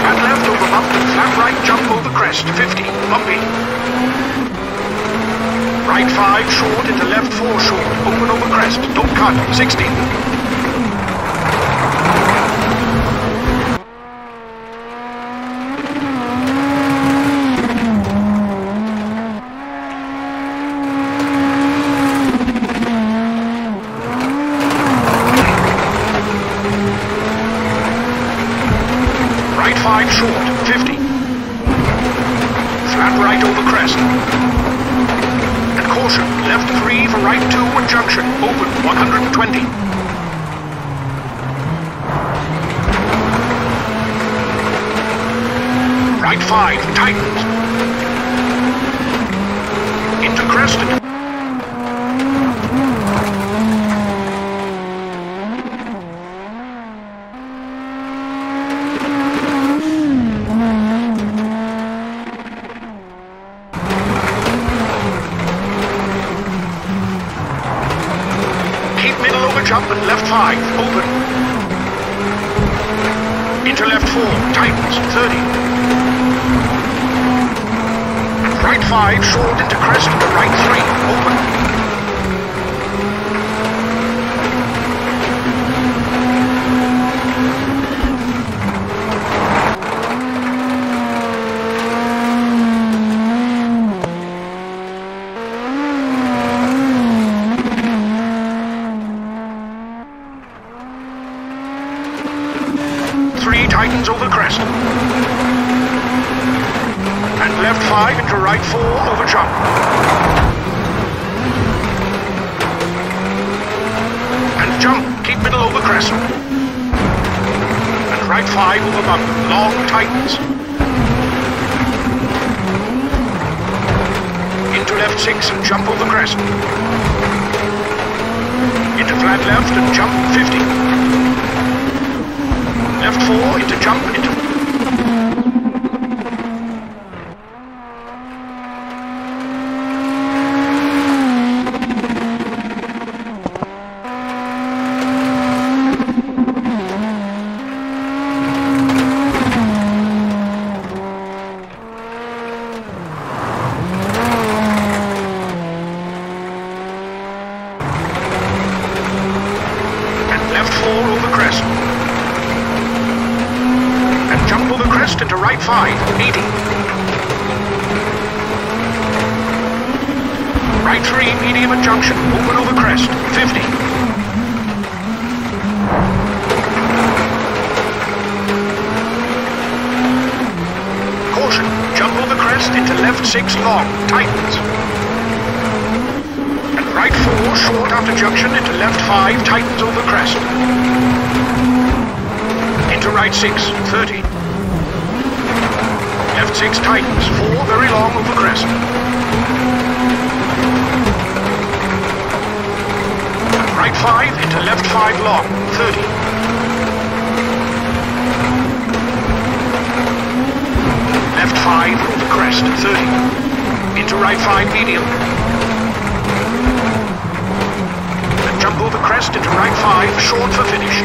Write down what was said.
Flat left over bump and right jump over crest, 50, bumpy. Right 5 short into left 4 short, open over crest, don't cut, 60. Right 5 short, 50. Flat right over crest. And caution, left 3 for right 2 and junction, open 120. Right 5, tightens. Into crest and Keep middle over jump and left 5, open. Into left 4, tightens, 30. Right 5, short into crest right 3, open. Tightens over crest. And left 5 into right 4 over jump. And jump, keep middle over crest. And right 5 over bump, long tightens. Into left 6 and jump over crest. Into flat left and jump 50. Left 4 into jump into... And left 4 over crest. And into right 5, 80. Right 3, medium at junction, open over crest, 50. Caution, jump over crest into left 6 long, tightens. And right 4, short after junction into left 5, tightens over crest. Into right 6, 30. Left 6 tightens, 4 very long over crest. Right 5 into left 5 long, 30. Left 5 over crest, 30. Into right 5 medium. And jump over crest into right 5, short for finish.